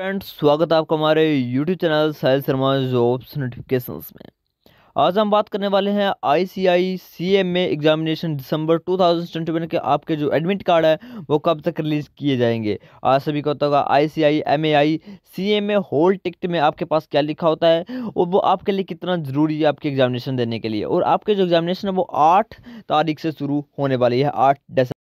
Friends, स्वागत है आपका हमारे YouTube channel Sahil Sharma jobs notifications में। आज हम बात करने वाले हैं आईसीआई सीएमए एग्जामिनेशन दिसंबर 2021 के आपके जो एडमिट कार्ड है, वो कब तक रिलीज़ किए जाएँगे? आज सभी को होगा ICI MAI CMA hall ticket में आपके पास क्या लिखा होता है और वो आपके लिए कितना ज़रूरी है आपके एग्जामिनेशन देने के लिए। और आपके जो एग्जामिनेशन है, वो आठ तारीख से शुरू होने वाली है, आठ दिसंबर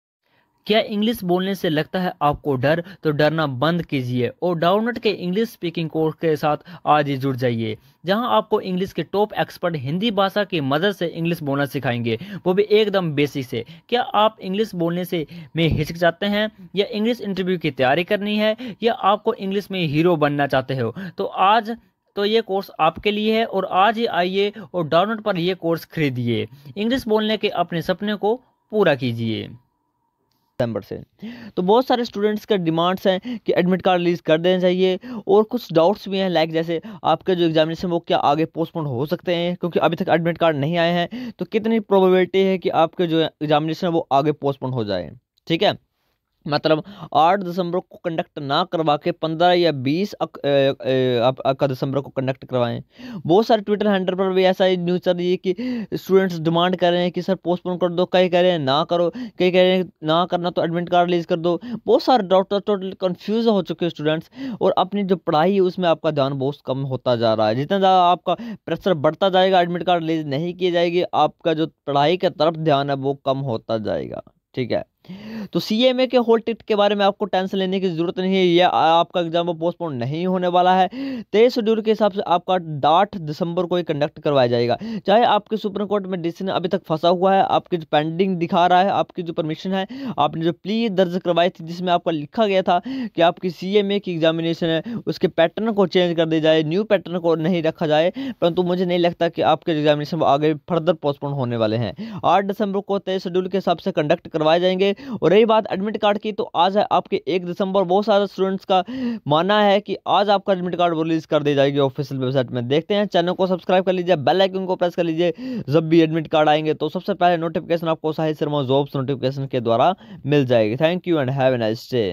क्या इंग्लिश बोलने से लगता है आपको डर? तो डरना बंद कीजिए और डाउनलोड के इंग्लिश स्पीकिंग कोर्स के साथ आज ही जुड़ जाइए, जहाँ आपको इंग्लिश के टॉप एक्सपर्ट हिंदी भाषा की मदद से इंग्लिश बोलना सिखाएँगे। वो भी एकदम बेसिक से। क्या आप इंग्लिश बोलने से में हिचक जाते हैं? या इंग्लिश इंटरव्यू की तैयारी करनी है? या आपको इंग्लिश में हीरो बनना चाहते हो? तो आज तो ये कोर्स आपके लिए है और आज ही आइए और डाउनलोड पर ये कोर्स खरीदिए। इंग्लिश बोलने के अपने सपने को पूरा कीजिए। दिसंबर से। तो बहुत सारे स्टूडेंट्स का डिमांड्स हैं कि एडमिट कार्ड रिलीज़ कर देना चाहिए और कुछ डाउट्स भी हैं लाइक जैसे आपके जो एग्जामिनेशन वो क्या आगे पोस्टपोन हो सकते हैं? क्योंकि अभी तक एडमिट कार्ड नहीं आए हैं तो कितनी प्रोबेबिलिटी है कि आपके जो एग्जामिनेशन वो आगे पोस्टपोन हो जाए? ठीक है? मतलब आठ दिसंबर को कंडक्ट ना करवा के पंद्रह या बीस का दिसंबर को कंडक्ट करवाएँ। बहुत सारे ट्विटर हैंडल पर भी ऐसा न्यूज़ चल रही है कि स्टूडेंट्स डिमांड कर रहे हैं कि, सर पोस्टपोन कर दो, कई कह रहे हैं, ना करो, कई कह रहे हैं, ना करना तो एडमिट कार्ड रिलीज़ कर दो। बहुत सारे डॉक्टर टोटल कन्फ्यूज़ हो चुके हैं स्टूडेंट्स और अपनी जो पढ़ाई है उसमें आपका ध्यान बहुत कम होता जा रहा है। जितना ज़्यादा आपका प्रेशर बढ़ता जाएगा एडमिट कार्ड रिलीज़ नहीं की जाएगी, आपका जो पढ़ाई के तरफ़ ध्यान है वो कम होता जाएगा। ठीक है? तो सीएमए के होल टिकट के बारे में आपको टेंशन लेने की ज़रूरत नहीं है यह आपका एग्ज़ाम पोस्टपोन नहीं होने वाला है। तेईस शेड्यूल के हिसाब से आपका आठ दिसंबर को ही कंडक्ट करवाया जाएगा। चाहे आपके सुप्रीम कोर्ट में डिसीज़न अभी तक फंसा हुआ है, आपकी जो पेंडिंग दिखा रहा है, आपकी जो परमिशन है, आपने जो प्ली दर्ज करवाई थी जिसमें आपका लिखा गया था कि आपकी सीएमए की एग्जामिनेशन है, उसके पैटर्न को चेंज कर दिया जाए न्यू पैटर्न को नहीं रखा जाए, परंतु मुझे नहीं लगता कि आपके एग्जामिनेशन आगे फर्दर पोस्टपोन होने वाले हैं। आठ दिसंबर को तेईस शेड्यूल के हिसाब से कंडक्ट करवाए जाएँगे और रही बात एडमिट कार्ड की तो आज है आपके एक दिसंबर। बहुत सारे स्टूडेंट्स का मानना है कि आज आपका एडमिट कार्ड रिलीज़ कर दी जाएगी ऑफिशियल वेबसाइट में। देखते हैं चैनल को सब्सक्राइब कर लीजिए बेल आइकन को प्रेस कर लीजिए, जब भी एडमिट कार्ड आएँगे तो सबसे पहले नोटिफिकेशन आपको साहिद शर्मा जॉब्स नोटिफिकेशन के द्वारा मिल जाएगी। Thank you and have a nice day